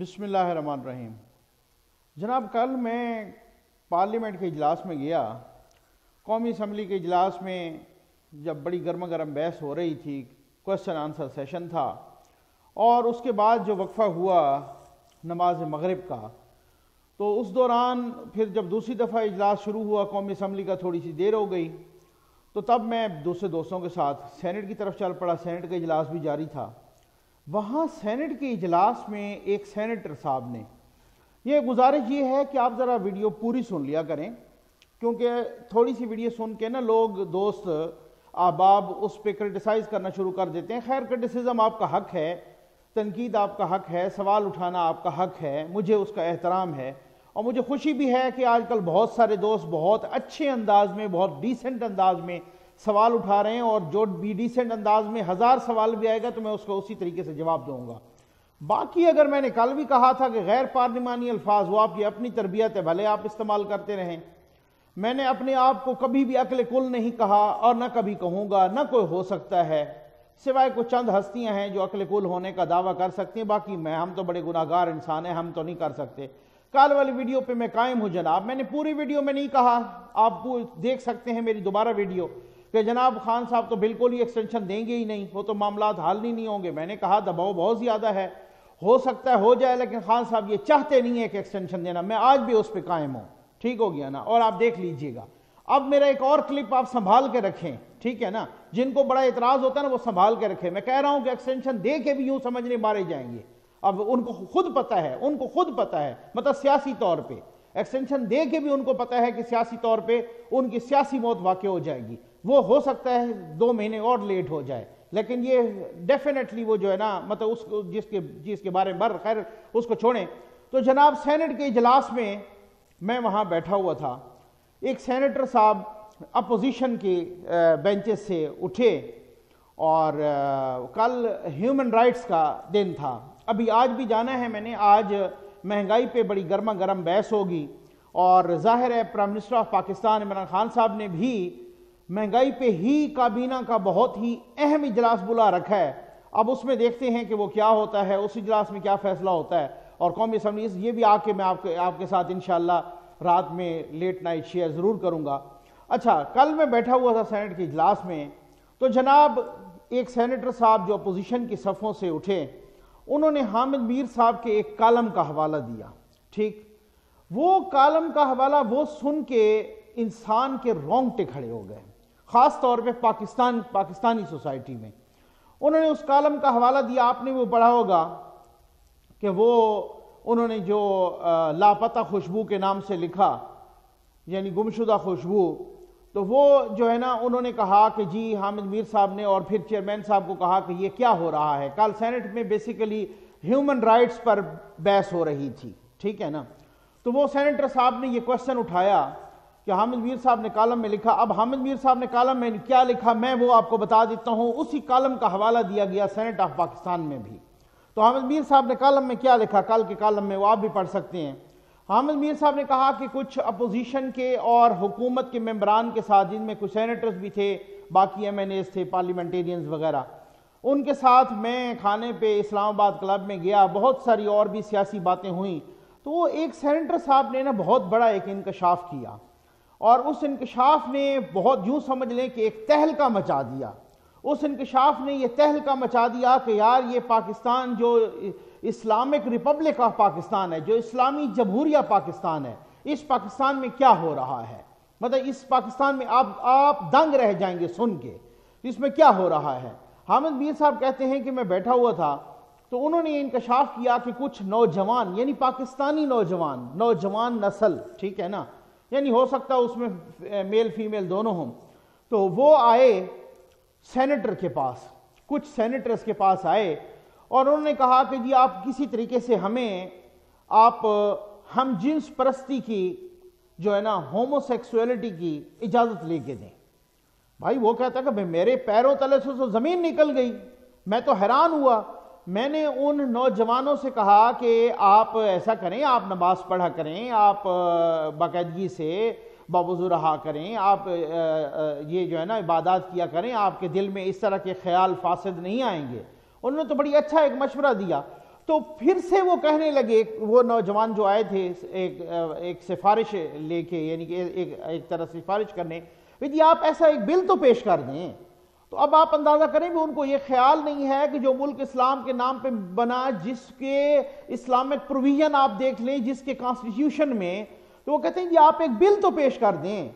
بسم اللہ الرحمن الرحیم۔ جناب، کل میں پارلیمنٹ کے اجلاس میں گیا۔ قومی اسمبلی کے اجلاس میں جب بڑی گرما گرم بحث ہو رہی تھی کوشچن آنسر سیشن تھا۔ اور اس کے بعد جو وقفہ ہوا نماز مغرب کا، تو اس دوران پھر جب دوسری دفعہ اجلاس شروع ہوا، قومی اسمبلی کا تھوڑی سی دیر ہو گئی، تو تب میں دوسرے دوستوں کے ساتھ سینٹ کی طرف چل پڑا۔ سینٹ کا اجلاس بھی جاری تھا۔ وہاں سینٹ کے اجلاس میں ایک سینیٹر صاحب نے یہ گزارش یہ ہے کہ آپ ذرا ویڈیو پوری سن لیا کریں، کیونکہ تھوڑی سی ویڈیو سن کے نا لوگ دوست، احباب اس پہ کرٹیسائز کرنا شروع کر دیتے ہیں۔ خیر کرٹیسزم آپ کا حق ہے، تنقید آپ کا حق ہے، سوال اٹھانا آپ کا حق ہے، مجھے اس کا احترام ہے۔ اور مجھے خوشی بھی ہے کہ آج کل بہت سارے دوست بہت اچھے انداز میں، بہت ڈیسنٹ انداز میں سوال اٹھا رہے ہیں اور جو بی ڈیسنٹ انداز میں ہزار سوال بھی آئے گا تو میں اس کو اسی طریقے سے جواب دوں گا۔ باقی اگر میں نے کل بھی کہا تھا کہ غیر پارلیمانی الفاظ وہ آپ کی اپنی تربیت ہے، بھلے آپ استعمال کرتے رہیں۔ میں نے اپنے آپ کو کبھی بھی عقل کل نہیں کہا اور نہ کبھی کہوں گا، نہ کوئی ہو سکتا ہے۔ سوائے کوئی چند ہستیاں ہیں جو عقل کل ہونے کا دعویٰ کر سکتی ہیں، باقی میں، ہم تو بڑے گناہگار انسان ہیں، ہم تو نہیں کر سکتے۔ کال والی ویڈیو پہ میں قائم ہوں جناب۔ میں نے پوری ویڈیو میں نہیں کہا، آپ دیکھ سکتے ہیں میری دوبارہ ویڈیو۔ کہ جناب خان صاحب تو بالکل ہی ایکسٹینشن دیں گے ہی نہیں، وہ تو معاملات حال نہیں نہیں ہوں گے۔ میں نے کہا دباؤ بہت زیادہ ہے۔ ہو سکتا ہے، ہو جائے، لیکن خان صاحب یہ چاہتے نہیں ہے کہ ایکسٹینشن دینا۔ میں آج بھی اس پہ قائم ہوں۔ ٹھیک ہو گیا نا؟ اور آپ دیکھ لیجیے گا۔ اب میرا ایک اور کلپ آپ سنبھال کے رکھیں۔ ٹھیک ہے نا؟ جن کو بڑا اعتراض ہوتا ہے نا، وہ سنبھال کے رکھیں۔ میں کہہ رہا ہوں کہ ایکسٹینشن دے کے بھی یوں سمجھنے مارے جائیں گے۔ اب ان کو خود پتا ہے، ان کو خود پتا ہے مطلب سیاسی طور پہ۔ ایکسٹینشن دے کے بھی ان کو پتا ہے کہ سیاسی طور پہ ان کی سیاسی موت واقع ہو جائے گی۔ وہ ہو سکتا ہے دو مہینے اور لیٹ ہو جائے، لیکن یہ ڈیفینیٹلی وہ جو ہے نا مطلب اس کو، جس کے جس کے بارے میں، بر خیر اس کو چھوڑیں۔ تو جناب سینٹ کے اجلاس میں میں وہاں بیٹھا ہوا تھا۔ ایک سینیٹر صاحب اپوزیشن کے بینچز سے اٹھے اور کل ہیومن رائٹس کا دن تھا۔ ابھی آج بھی جانا ہے میں نے، آج مہنگائی پہ بڑی گرما گرم بحث ہوگی۔ اور ظاہر ہے prime minister of Pakistan Imran Khan صاحب نے بھی مہنگائی پہ ہی کابینہ کا بہت ہی اہم اجلاس بلا رکھا ہے۔ اب اس میں دیکھتے ہیں کہ وہ کیا ہوتا ہے، اس اجلاس میں کیا فیصلہ ہوتا ہے۔ اور قومی اسمبلیز یہ بھی آ کے میں آپ کے آپ کے ساتھ انشاءاللہ رات میں لیٹ نائٹ شیئر ضرور کروں گا۔ اچھا کل میں بیٹھا ہوا تھا سینٹ کے اجلاس میں، تو جناب ایک سینیٹر صاحب جو اپوزیشن کی صفوں سے اٹھے، انہوں نے حامد میر صاحب کے ایک کالم کا حوالہ دیا۔ ٹھیک؟ وہ کالم کا حوالہ وہ سن کے انسان کے رونگٹے کھڑے ہو گئے۔ خاص طور پہ پاکستان، پاکستانی سوسائٹی میں۔ انہوں نے اس کالم کا حوالہ دیا، آپ نے وہ پڑھا ہوگا کہ وہ، انہوں نے جو لاپتہ خوشبو کے نام سے لکھا یعنی گمشدہ خوشبو، تو وہ جو ہے نا، انہوں نے کہا کہ جی حامد میر صاحب نے اور پھر چیئرمین صاحب کو کہا کہ یہ کیا ہو رہا ہے۔ کل سینٹ میں بیسیکلی ہیومن رائٹس پر بحث ہو رہی تھی، ٹھیک ہے نا؟ تو وہ سینیٹر صاحب نے یہ کوشچن اٹھایا کہ حامد میر صاحب نے کالم میں لکھا، اب حامد میر صاحب نے کالم میں کیا لکھا، میں وہ آپ کو بتا دیتا ہوں، اسی کالم کا حوالہ دیا گیا سینٹ آف پاکستان میں بھی۔ تو حامد میر صاحب نے کالم میں کیا لکھا؟ کل کے کالم میں وہ آپ بھی پڑھ سکتے ہیں۔ حامد میر صاحب نے کہا کہ کچھ اپوزیشن کے اور حکومت کے ممبران کے ساتھ، جن میں کچھ سینیٹرز بھی تھے، باقی ایم این ایز تھے پارلیمنٹیرینز وغیرہ، ان کے ساتھ میں کھانے پہ اسلام آباد کلب میں گیا، بہت ساری اور بھی سیاسی باتیں ہوئیں۔ تو وہ ایک سینیٹر صاحب نے نا بہت بڑا ایک انکشاف کیا۔ اور اس انکشاف نے بہت یوں سمجھ لیں کہ ایک تہلکہ مچا دیا۔ اس انکشاف نے یہ تہلکہ مچا دیا کہ یار یہ پاکستان جو اسلامک ریپبلک آف پاکستان ہے، جو اسلامی جمہوریہ پاکستان ہے، اس پاکستان میں کیا ہو رہا ہے؟ مطلب اس پاکستان میں آپ آپ دنگ رہ جائیں گے سن کے۔ اس میں کیا ہو رہا ہے؟ حامد میر صاحب کہتے ہیں کہ میں بیٹھا ہوا تھا تو انہوں نے یہ انکشاف کیا کہ کچھ نوجوان یعنی پاکستانی نوجوان نوجوان نسل، ٹھیک ہے نا؟ یعنی ہو سکتا اس میں میل فیمیل دونوں ہوں۔ تو وہ آئے سینیٹر کے پاس۔ کچھ سینیٹرز کے پاس آئے اور انہوں نے کہا کہ جی آپ کسی طریقے سے ہمیں آپ، ہم جنس پرستی کی جو ہے نا ہومو سیکسولیٹی کی اجازت لے کے دیں۔ بھائی وہ کہتا کہ میرے پیروں تلے سے تو زمین نکل گئی، میں تو حیران ہوا۔ میں نے ان نوجوانوں سے کہا کہ آپ ایسا کریں، آپ نماز پڑھا کریں، آپ باقاعدگی سے بابوزو رہا کریں، آپ یہ جو ہے نا عبادات کیا کریں، آپ کے دل میں اس طرح کے خیال فاسد نہیں آئیں گے۔ انہوں نے تو بڑی اچھا ایک مشورہ دیا۔ تو پھر سے وہ کہنے لگے، وہ نوجوان جو آئے تھے، ایک ایک سفارش لے کے یعنی کہ ایک ایک طرح سفارش کرنے جی آپ ایسا ایک بل تو پیش کر دیں۔ تو اب آپ اندازہ کریں بھی ان کو یہ خیال نہیں ہے کہ جو ملک اسلام کے نام پہ بنا جس کے اسلامک پروویژن آپ دیکھ لیں، جس کے کانسٹیٹیوشن میں، تو وہ کہتے ہیں جی آپ ایک بل تو پیش کر دیں۔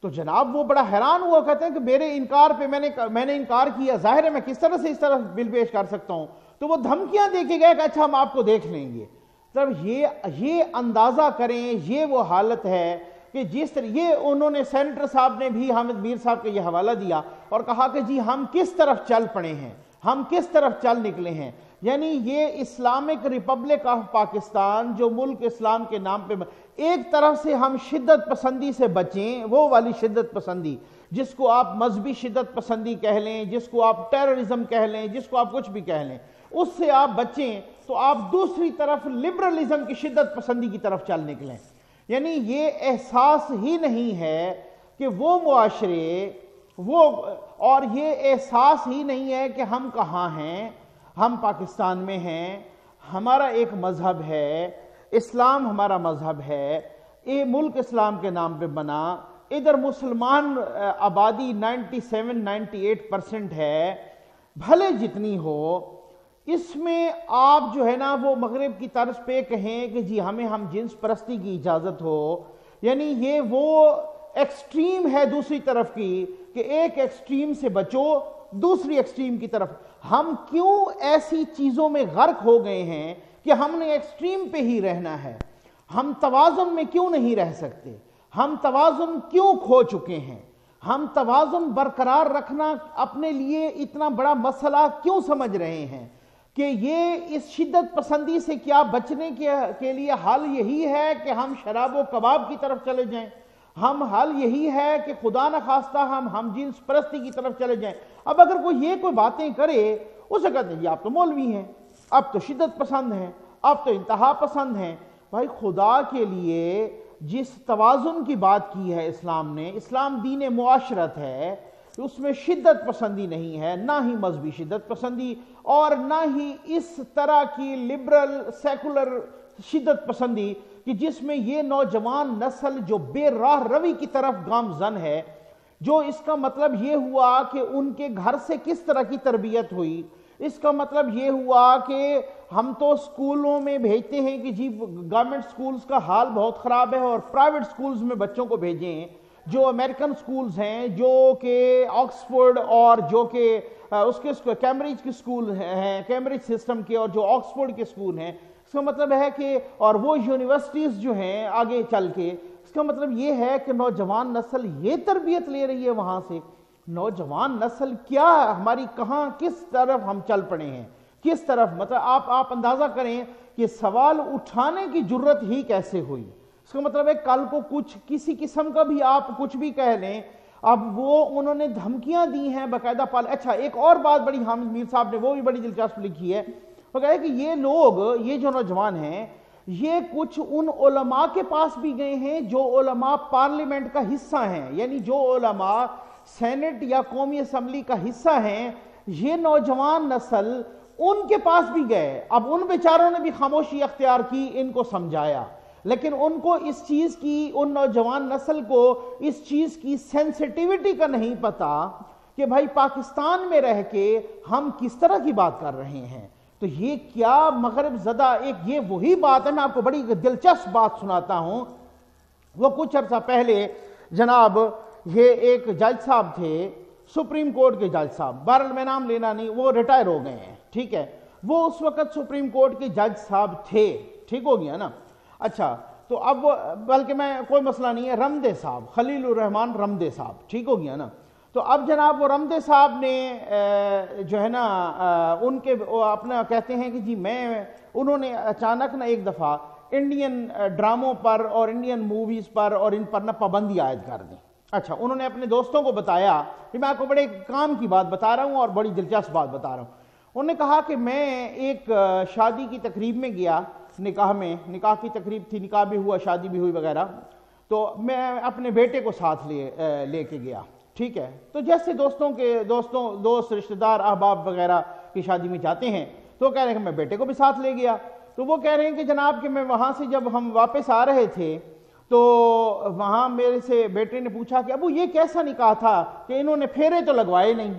تو جناب وہ بڑا حیران ہوا، کہتے ہیں کہ میرے انکار پہ میں نے میں نے انکار کیا، ظاہر ہے میں کس طرح سے اس طرح بل پیش کر سکتا ہوں۔ تو وہ دھمکیاں دے کے گئے کہ اچھا ہم آپ کو دیکھ لیں گے۔ تب یہ یہ اندازہ کریں، یہ وہ حالت ہے کہ جس طرح یہ انہوں نے سینٹر صاحب نے بھی حامد میر صاحب کو یہ حوالہ دیا اور کہا کہ جی ہم کس طرف چل پڑے ہیں، ہم کس طرف چل نکلے ہیں؟ یعنی یہ اسلامک ریپبلک آف پاکستان جو ملک اسلام کے نام پہ ایک طرف سے ہم شدت پسندی سے بچیں، وہ والی شدت پسندی، جس کو آپ مذہبی شدت پسندی کہہ لیں، جس کو آپ ٹیررزم کہہ لیں، جس کو آپ کچھ بھی کہہ لیں، اس سے آپ بچیں تو آپ دوسری طرف لبرلزم کی شدت پسندی کی طرف چل نکلیں۔ یعنی یہ احساس ہی نہیں ہے کہ وہ معاشرے، وہ، اور یہ احساس ہی نہیں ہے کہ ہم کہاں ہیں، ہم پاکستان میں ہیں، ہمارا ایک مذہب ہے، اسلام ہمارا مذہب ہے، یہ ملک اسلام کے نام پہ بنا، ادھر مسلمان، آبادی ninety seven, ninety eight percent ہے، بھلے جتنی ہو اس میں آپ جو ہے نا وہ مغرب کی طرز پہ کہیں کہ جی ہمیں ہم جنس پرستی کی اجازت ہو یعنی یہ وہ ایکسٹریم ہے دوسری طرف کی کہ ایک ایکسٹریم سے بچو، دوسری ایکسٹریم کی طرف۔ ہم کیوں ایسی چیزوں میں غرق ہو گئے ہیں کہ ہم نے ایکسٹریم پہ ہی رہنا ہے؟ ہم توازن میں کیوں نہیں رہ سکتے؟ ہم توازن کیوں کھو چکے ہیں؟ ہم توازن برقرار رکھنا اپنے لیے اتنا بڑا مسئلہ کیوں سمجھ رہے ہیں؟ کہ یہ اس شدت پسندی سے کیا بچنے کے لیے حل یہی ہے کہ ہم شراب و کباب کی طرف چلے جائیں۔ ہم حل یہی ہے کہ خدا نہ خواستہ ہم ہم جنس پرستی کی طرف چلے جائیں۔ اب اگر کوئی یہ کوئی باتیں کرے، اسے کہتے ہیں جی آپ تو مولوی ہیں اب تو شدت پسند ہیں اب تو انتہا پسند ہیں۔ بھائی، خدا کے لیے جس توازن کی بات کی ہے اسلام نے، اسلام دین معاشرت ہے اس میں شدت پسندی نہیں ہے، نہ ہی مذہبی شدت پسندی، اور نہ ہی اس طرح کی لبرل سیکولر شدت پسندی کہ جس میں یہ نوجوان نسل جو بے راہ روی کی طرف گامزن ہے، جو اس کا مطلب یہ ہوا کہ ان کے گھر سے کس طرح کی تربیت ہوئی، اس کا مطلب یہ ہوا کہ ہم تو سکولوں میں بھیجتے ہیں کہ جی گورنمنٹ سکولز کا حال بہت خراب ہے اور پرائیویٹ سکولز میں بچوں کو بھیجیں۔ جو امریکن سکولز ہیں، جو کہ آکسفورڈ اور جو کہ اس کے کیمبرج کے سکول ہیں کیمبرج سسٹم کے اور جو آکسفورڈ کے سکول ہیں، اس کا مطلب ہے کہ اور وہ یونیورسٹیز جو ہیں آگے چل کے، اس کا مطلب یہ ہے کہ نوجوان نسل یہ تربیت لے رہی ہے وہاں سے، نوجوان نسل کیا، ہماری کہاں کس طرف ہم چل پڑے ہیں، کس طرف؟ مطلب آپ آپ اندازہ کریں کہ سوال اٹھانے کی جرت ہی کیسے ہوئی؟ اس کا مطلب ہے کل کو کچھ کسی قسم کا بھی آپ کچھ بھی کہہ لیں، اب وہ انہوں نے دھمکیاں دی ہیں باقاعدہ پال۔ اچھا ایک اور بات بڑی حامد میر صاحب نے، وہ بھی بڑی دلچسپ لکھی ہے۔ وہ کہا کہ یہ لوگ، یہ جو نوجوان ہیں، یہ کچھ ان علماء کے پاس بھی گئے ہیں جو علماء پارلیمنٹ کا حصہ ہیں۔ یعنی جو علماء سینٹ یا قومی اسمبلی کا حصہ ہیں، یہ نوجوان نسل ان کے پاس بھی گئے۔ اب ان بیچاروں نے بھی خاموشی اختیار کی، ان کو سمجھایا۔ لیکن ان کو اس چیز کی، ان نوجوان نسل کو اس چیز کی سینسٹیوٹی کا نہیں پتا کہ بھائی پاکستان میں رہ کے ہم کس طرح کی بات کر رہے ہیں۔ تو یہ کیا مغرب زدہ ایک یہ وہی بات ہے، میں آپ کو بڑی دلچسپ بات سناتا ہوں۔ وہ کچھ عرصہ پہلے جناب یہ ایک جج صاحب تھے، سپریم کورٹ کے جج صاحب۔ بہرحال میں نام لینا نہیں، وہ ریٹائر ہو گئے ہیں، ٹھیک ہے۔ وہ اس وقت سپریم کورٹ کے جج صاحب تھے، ٹھیک ہو گیا نا۔ اچھا تو اب بلکہ میں، کوئی مسئلہ نہیں ہے رمدے صاحب، خلیل الرحمان رمدے صاحب، ٹھیک ہو گیا نا؟ تو اب جناب وہ رمدے صاحب نے جو ہے نا ان کے اپنا کہتے ہیں کہ جی میں، انہوں نے اچانک نا ایک دفعہ انڈین ڈراموں پر اور انڈین موویز پر اور ان پر نا پابندی عائد کر دیں اچھا انہوں نے اپنے دوستوں کو بتایا کہ میں آپ کو بڑے کام کی بات بتا رہا ہوں اور بڑی دلچسپ بات بتا رہا ہوں۔ انہوں نے کہا کہ میں ایک شادی کی تقریب میں گیا نکاح میں، نکاح کی تقریب تھی، نکاح بھی ہوا، شادی بھی ہوئی وغیرہ۔ تو میں اپنے بیٹے کو ساتھ لے لے کے گیا۔ ٹھیک ہے؟ تو جیسے دوستوں کے، دوستوں، دوست، رشتہ دار، احباب وغیرہ کی شادی میں جاتے ہیں، تو کہہ رہے ہیں کہ میں بیٹے کو بھی ساتھ لے گیا۔ تو وہ کہہ رہے ہیں کہ جناب کہ میں وہاں سے جب ہم واپس آ رہے تھے، تو وہاں میرے سے بیٹے نے پوچھا کہ ابو یہ کیسا نکاح تھا کہ انہوں نے پھیرے تو لگوائے نہیں۔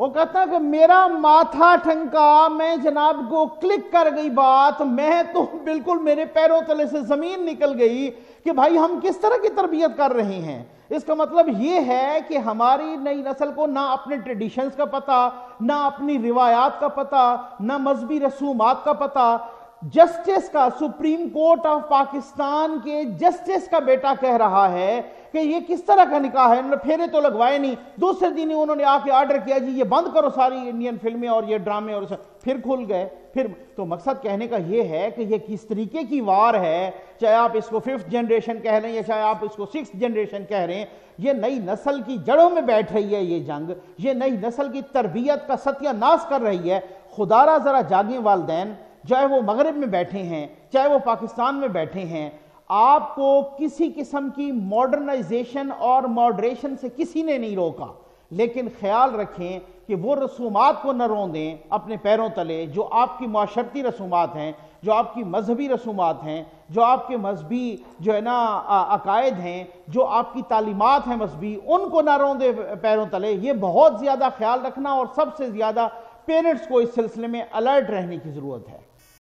وہ کہتا کہ میرا ماتھا ٹھنکا، میں جناب کو کلک کر گئی بات، میں تو بالکل میرے پیروں تلے سے زمین نکل گئی کہ بھائی ہم کس طرح کی تربیت کر رہے ہیں؟ اس کا مطلب یہ ہے کہ ہماری نئی نسل کو نہ اپنے ٹریڈیشنز کا پتہ، نہ اپنی روایات کا پتہ، نہ مذہبی رسومات کا پتہ۔ جسٹس کا سپریم کورٹ آف پاکستان کے جسٹس کا بیٹا کہہ رہا ہے کہ یہ کس طرح کا نکاح ہے؟ انہوں نے پھیرے تو لگوائے نہیں، دوسرے دن انہوں نے آ کے آرڈر کیا جی یہ بند کرو ساری انڈین فلمیں اور یہ ڈرامے اور پھر کھل گئے۔ پھر تو مقصد کہنے کا یہ ہے کہ یہ کس طریقے کی وار ہے؟ چاہے آپ اس کو ففتھ جنریشن کہہ رہے ہیں یا چاہے آپ اس کو سکس جنریشن کہہ رہے ہیں۔ یہ نئی نسل کی جڑوں میں بیٹھ رہی ہے یہ جنگ۔ یہ نئی نسل کی تربیت کا ستیہ ناس کر رہی ہے۔ خدا را ذرا جاگیں والدین چاہے وہ مغرب میں بیٹھے ہیں، چاہے وہ پاکستان میں بیٹھے ہیں، آپ کو کسی قسم کی ماڈرنائزیشن اور ماڈریشن سے کسی نے نہیں روکا۔ لیکن خیال رکھیں کہ وہ رسومات کو نہ رون دیں اپنے پیروں تلے، جو آپ کی معاشرتی رسومات ہیں، جو آپ کی مذہبی رسومات ہیں، جو آپ کے مذہبی جو ہے نا عقائد ہیں، جو آپ کی تعلیمات ہیں مذہبی، ان کو نہ رون دیں پیروں تلے۔ یہ بہت زیادہ خیال رکھنا اور سب سے زیادہ پیرنٹس کو اس سلسلے میں الرٹ رہنے کی ضرورت ہے۔